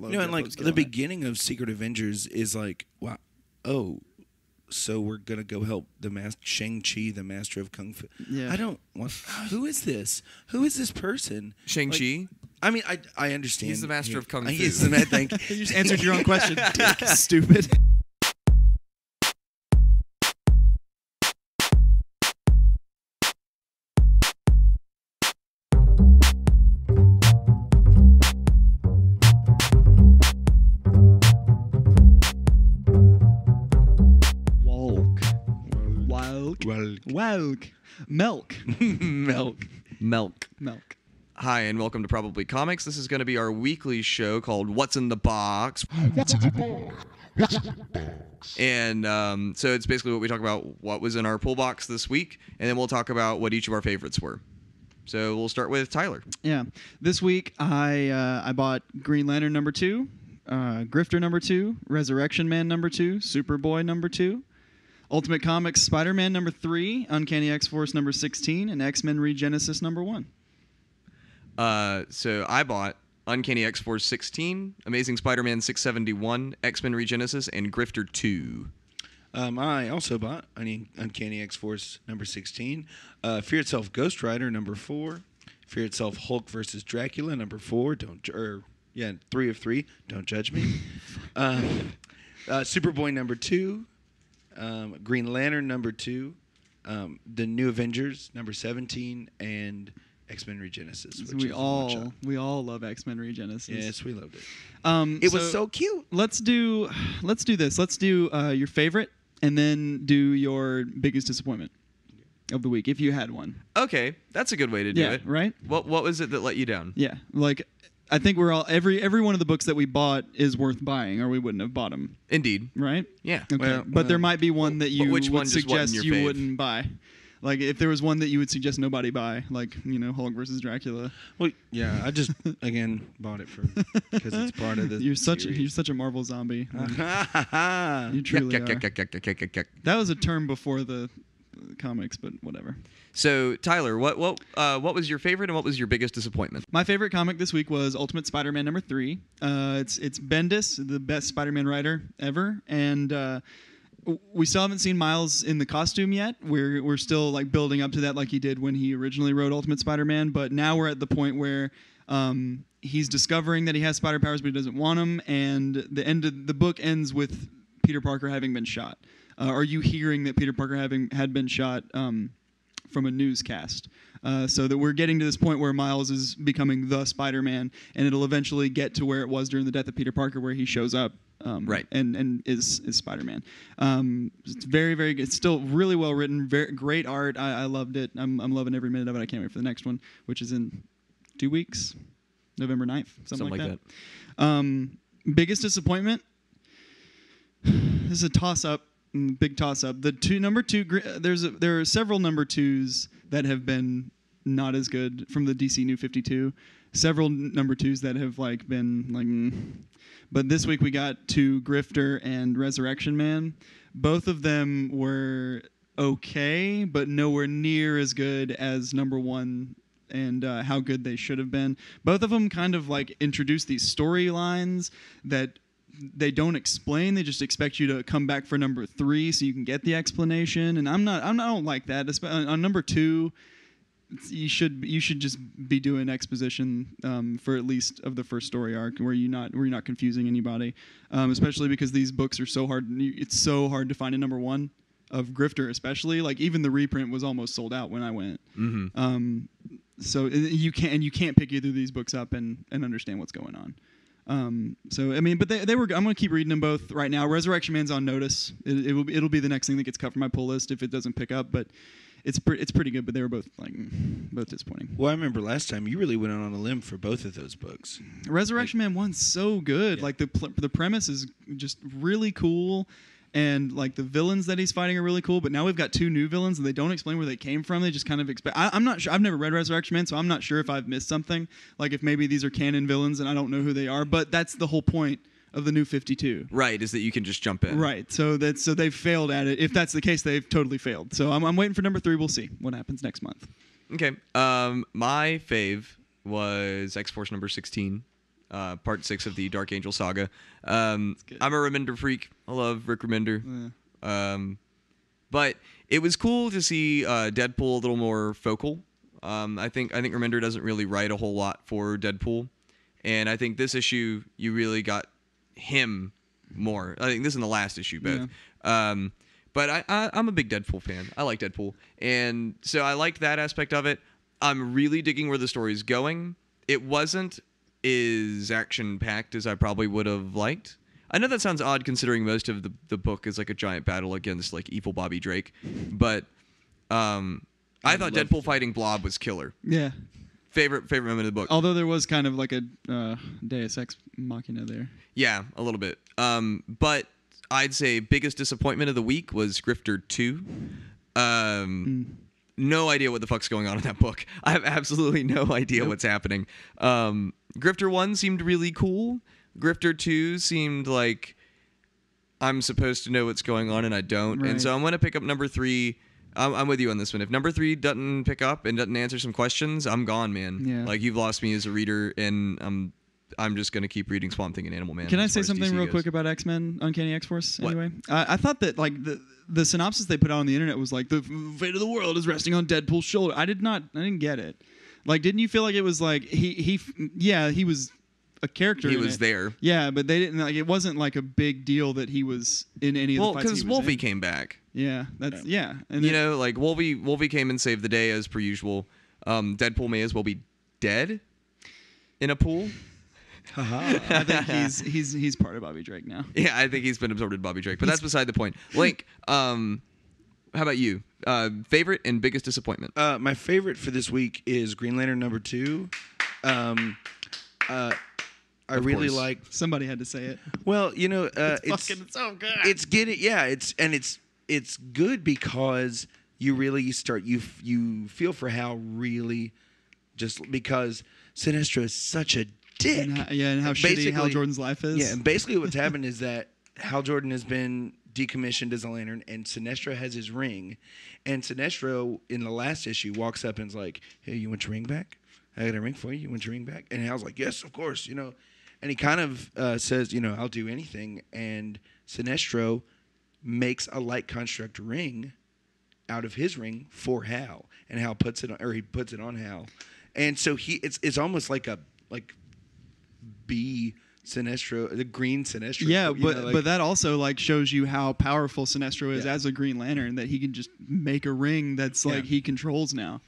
Love You know, and like the killing it. beginning of Secret Avengers is like, wow, oh, so we're gonna go help the master Shang Chi, the master of kung fu. Yeah. I don't want. Who is this? Who is this person? Shang Like, Chi. I mean, I I understand. He's the master of kung fu. He's the man. Thank. You just answered your own question. dick. Stupid. Well, Walk. Milk. milk. Milk. Milk. Hi, and welcome to Probably Comics. This is going to be our weekly show called What's in the Box. And um, so it's basically what we talk about what was in our pull box this week, and then we'll talk about what each of our favorites were. So we'll start with Tyler. Yeah. This week I uh, I bought Green Lantern number two, uh, Grifter number two, Resurrection Man number two, Superboy number two, Ultimate Comics Spider Man number three, Uncanny X Force number sixteen, and X Men Regenesis number one. Uh, so I bought Uncanny X Force 16, Amazing Spider Man 671, X Men Regenesis, and Grifter 2. Um, I also bought Un- Uncanny X Force number 16, uh, Fear Itself Ghost Rider number 4, Fear Itself Hulk versus Dracula number 4, don't, ju- or, yeah, 3 of 3, don't judge me. um, uh, Superboy number 2, um, Green Lantern number 2, um, The New Avengers number 17, and X Men Regenesis. Which we all we all love X Men Regenesis. Yes, we loved it. Um, It was so cute. Let's do let's do this. Let's do uh, your favorite, and then do your biggest disappointment of the week if you had one. Okay, that's a good way to do yeah. it. Right. What What was it that let you down? Yeah, like I think we're all every every one of the books that we bought is worth buying, or we wouldn't have bought them, Indeed. right? Yeah. Okay, Well, but there might be one that you which would one suggest you fave? wouldn't buy. Like if there was one that you would suggest nobody buy, like you know Hulk versus Dracula. Well, yeah, I just, again, bought it for, because it's part of the You're such a, series. you're such a Marvel zombie. You truly Yuck, yuck, are. yuck. That was a term before the uh, comics, but whatever. So Tyler, what what uh, what was your favorite and what was your biggest disappointment? My favorite comic this week was Ultimate Spider-Man number three. Uh, it's it's Bendis, the best Spider-Man writer ever, and uh, we still haven't seen Miles in the costume yet. We're we're still like building up to that, like he did when he originally wrote Ultimate Spider-Man. But now we're at the point where um, he's discovering that he has spider powers, but he doesn't want them, and the end of the book ends with Peter Parker having been shot. Uh, are you hearing that Peter Parker having had been shot? Um, from a newscast. Uh, so that we're getting to this point where Miles is becoming the Spider-Man, and it'll eventually get to where it was during the death of Peter Parker, where he shows up, um, Right. and and is is Spider-Man. Um, it's very very good. It's still really well written, very great art. I, I loved it. I'm I'm loving every minute of it. I can't wait for the next one, which is in two weeks, November 9th, something, Something like, like that. Um, biggest disappointment. This is a toss up, big toss up. The two number two. There's a, there are several number twos that have been not as good from the DC New Fifty Two. Several number twos that have like been like. mm. But this week we got two Grifter and Resurrection Man. Both of them were okay, but nowhere near as good as number one and uh, how good they should have been. Both of them kind of like introduce these storylines that they don't explain. They just expect you to come back for number three so you can get the explanation. And I'm not. I'm, I don't like that. On, on number two, you should you should just be doing exposition um, for at least of the first story arc where you not where you're not confusing anybody. Um, especially because these books are so hard. It's so hard to find a number one of Grifter, especially like even the reprint was almost sold out when I went. Mm-hmm. Um, so uh, you can't and you can't pick either of these books up and, and understand what's going on. Um, so I mean, but they, they were. I'm gonna keep reading them both right now. Resurrection Man's on notice. It, it will be, it'll be the next thing that gets cut from my pull list if it doesn't pick up. But it's pre- it's pretty good. But they were both like both disappointing. Well, I remember last time you really went out on a limb for both of those books. Resurrection Man one's so good. Yeah. Like the pl- the premise is just really cool, and like the villains that he's fighting are really cool. But now we've got two new villains, and they don't explain where they came from. They just kind of expect. I, I'm not sure. I've never read Resurrection Man, so I'm not sure if I've missed something. Like if maybe these are canon villains and I don't know who they are. But that's the whole point of the new 52. Right, is that you can just jump in. Right. So that's so they've failed at it. If that's the case, they've totally failed. So I'm, I'm waiting for number three. We'll see what happens next month. Okay. Um, my fave was X Force number 16. Uh, part six of the Dark Angel saga. Um. I'm a Remender freak. I love Rick Remender. Yeah. Um, but it was cool to see uh, Deadpool a little more focal. Um, I think I think Remender doesn't really write a whole lot for Deadpool, and I think this issue you really got him more. I think this in the last issue both. Um, but I, I I'm a big Deadpool fan. I like Deadpool, and so I liked that aspect of it. I'm really digging where the story's going. It wasn't as action packed as I probably would have liked. I know that sounds odd considering most of the, the book is like a giant battle against like evil Bobby Drake, but um, I, I thought love Deadpool fighting Blob was killer. Yeah. Favorite favorite moment of the book. Although there was kind of like a uh, Deus Ex Machina there. Yeah, a little bit. Um, but I'd say biggest disappointment of the week was Grifter Two. Um, no idea what the fuck's going on in that book. I have absolutely no idea what's happening. Um, Grifter One seemed really cool. Grifter Two seemed like I'm supposed to know what's going on and I don't. And so I'm going to pick up number three. I'm, I'm with you on this one. If number three doesn't pick up and doesn't answer some questions, I'm gone, man. Yeah. Like you've lost me as a reader, and I'm I'm just going to keep reading Swamp Thing and Animal Man. Can I say something real goes. quick about X Men Uncanny X Force? Anyway, I I thought that like the the synopsis they put out on the internet was like the fate of the world is resting on Deadpool's shoulder. I did not. I didn't get it. Like, didn't you feel like it was like he he yeah he was a character. He was it. there. Yeah, but they didn't like. It wasn't like a big deal that he was in any of Well, the fights. Well, because Wolvie in. came back. Yeah, that's yeah. And You it- know, like Wolvie, Wolvie came and saved the day as per usual. Um, Deadpool may as well be dead in a pool. I think he's he's he's part of Bobby Drake now. Yeah, I think he's been absorbed in Bobby Drake, but that's beside the point. Linc, um, how about you? Uh, favorite and biggest disappointment? Uh, my favorite for this week is Green Lantern number two. Um, uh, I Of really course. like. Somebody had to say it. Well, you know, uh, it's Fucking so good. it's getting yeah, it's and it's it's good because you really start you you feel for Hal really just because Sinestro is such a dick. and how, yeah, and how shitty Hal Jordan's life is. Yeah, and basically what's happened is that Hal Jordan has been decommissioned as a lantern, and Sinestro has his ring, and Sinestro in the last issue walks up and's like, "Hey, you want your ring back? I got a ring for you. You want your ring back?" And Hal's like, "Yes, of course." You know, and he kind of uh, says, "You know, I'll do anything." And Sinestro makes a light construct ring out of his ring for Hal, and Hal puts it on, or he puts it on Hal, and so he it's it's almost like a like B Sinestro, the green Sinestro. Yeah, but know, like- but that also like shows you how powerful Sinestro is Yeah. as a Green Lantern that he can just make a ring that's like Yeah. he controls now.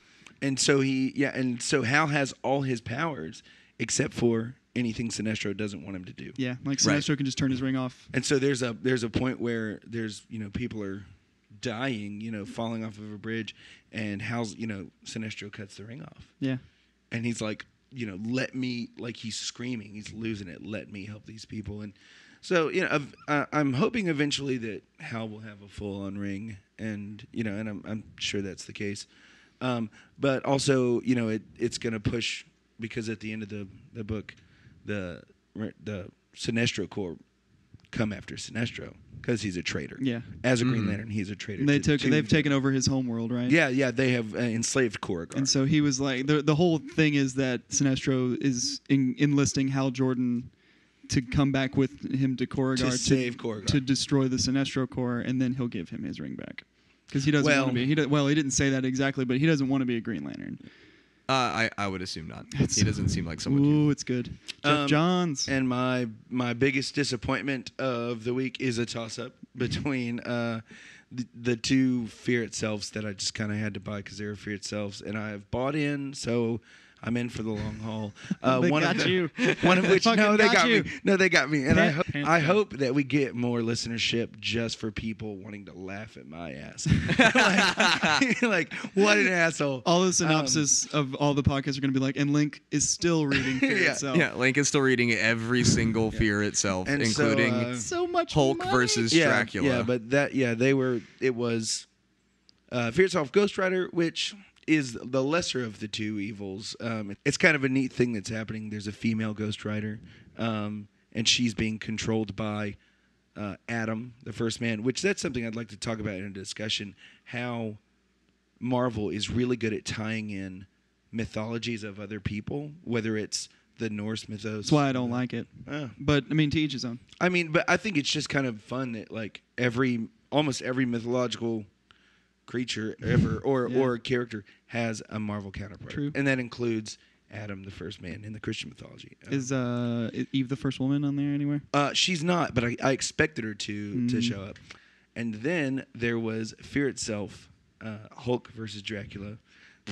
and so he yeah, and so Hal has all his powers except for anything Sinestro doesn't want him to do. Yeah, like Right. Sinestro can just turn his ring off. And so there's a there's a point where there's you know people are dying, you know, falling off of a bridge, and Hal's you know Sinestro cuts the ring off, Yeah, and he's like, you know, let me like he's screaming, he's losing it, let me help these people, and so you know, uh, I'm hoping eventually that Hal will have a full on ring, and you know, and I'm I'm sure that's the case, um, but also you know it it's gonna push because at the end of the the book, the the Sinestro Corps come after Sinestro because he's a traitor. yeah. As a Green Mhm. Lantern, he's a traitor. They to- took to- they've taken over his homeworld, right? Yeah, yeah, they have uh, enslaved Korugar. And so he was like the the whole thing is that Sinestro is in, enlisting Hal Jordan to come back with him to Korugar To save Korugar. to destroy the Sinestro Corps, and then he'll give him his ring back because he doesn't Well- want to be. He do, well, he didn't say that exactly, but he doesn't want to be a Green Lantern. Uh, I I would assume not. It's- he doesn't seem like someone. Ooh, who, it's good. Geoff Um, Johns. And my my biggest disappointment of the week is a toss up between uh, the, the two Fear Itselfs that I just kind of had to buy because they were Fear Itselfs, and I've bought in, so I'm in for the long haul. Uh, They one got of the- you. One of which no, they got got, you. me. No, they got me, and I Pan- ho- pan- I hope that we get more listenership just for people wanting to laugh at my ass. like, like, what an asshole! all the Um, synopsis of all the podcasts are going to be like, and Linc is still reading Fear Yeah. itself. yeah, Linc is still reading every single fear itself, And so, including uh, So much Hulk money. versus yeah, Dracula. Yeah, but that yeah, they were it was uh Fear Itself Ghost Rider, which is the lesser of the two evils. Um it's kind of a neat thing that's happening. There's a female Ghost Rider, um, and she's being controlled by uh, Adam, the first man, which that's something I'd like to talk about in a discussion. How Marvel is really good at tying in mythologies of other people, whether it's the Norse mythos. That's why I don't like it. Oh. But I mean, to each his own. I mean, but I think it's just kind of fun that like every almost every mythological creature ever or Yeah. or character has a Marvel counterpart. True. And that includes Adam, the first man in the Christian mythology. Uh, Is uh is Eve the first woman on there anywhere? uh, she's not, but I, I expected her to to Mm. show up. And then there was Fear itself, uh, Hulk versus Dracula,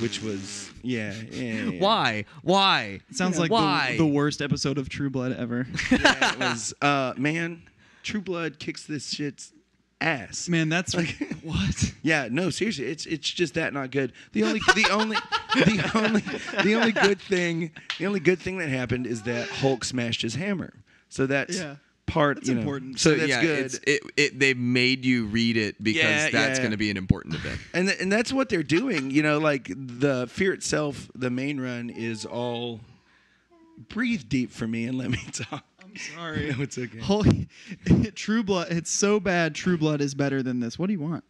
which was yeah. yeah, yeah. Why? Why? It sounds like why? the, the worst episode of True Blood ever. Yeah, it was uh, man. True Blood kicks this shit's ass. Man, that's Like- what. Yeah, no, seriously, it's it's just that not good. The only the only the only the only good thing the only good thing that happened is that Hulk smashed his hammer. So that's Yeah. part That's you know. important. So So that's yeah, good. it's it, it. They made you read it because Yeah, that's yeah. going to be an important event. and th- and that's what they're doing. You know, like the fear itself, the main run is all breathe deep for me and let me talk. I'm sorry. No, it's okay. Holy, True Blood. It's so bad. True Blood is better than this. What do you want?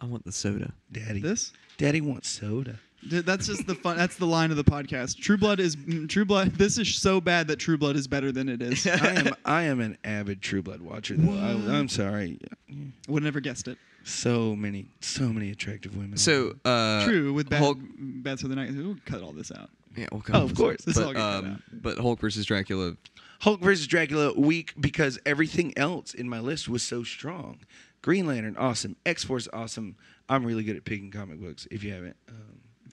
I want the soda. Daddy, This? Daddy wants soda. Th- That's just the fun. That's the line of the podcast. True Blood is mm, True Blood. This is so bad that True Blood is better than it is. I am I am an avid True Blood watcher. Though I, I'm sorry, Would never guessed it. so many so many attractive women. So uh, True with bad, Hulk. bad the Night. We'll cut all this out. Yeah, we'll Oh, of course. This all But, get cut um, out. but Hulk versus Dracula. Hulk versus Dracula weak because everything else in my list was so strong. Green Lantern awesome, X Force awesome. I'm really good at picking comic books. If you haven't, um,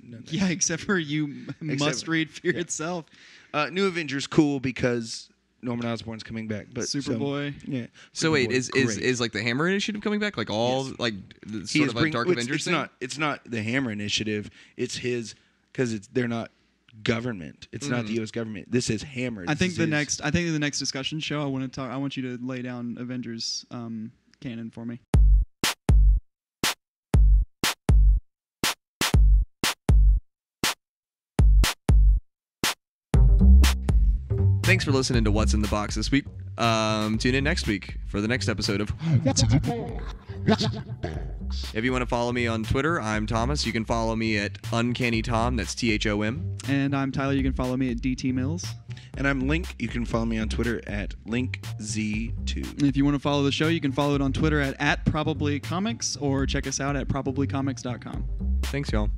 known that. Yeah, except for you must read Fear yeah. itself. Uh, New Avengers cool because Norman Osborn's coming back. But so- Superboy. yeah. So wait, Superboy, is, is great. is like the Hammer Initiative coming back? Like all Yes. like the He sort of like bring- Dark it's, Avengers It's thing? not. It's not the Hammer Initiative. It's his because it's they're not government. It's not the Mhm. U.S. government. This is hammered. I This think is the his- next. I think the next discussion show. I want to talk. I want you to lay down Avengers um, canon for me. Thanks for listening to What's in the Box this week. Um, tune in next week for the next episode of. If you want to follow me on Twitter, I'm Thomas. You can follow me at Uncanny Tom. That's T H O M. And I'm Tyler. You can follow me at DT Mills. And I'm Linc. You can follow me on Twitter at LinkZ2. And if you want to follow the show, you can follow it on Twitter at, at probablycomics or check us out at probablycomics.com. Thanks, y'all.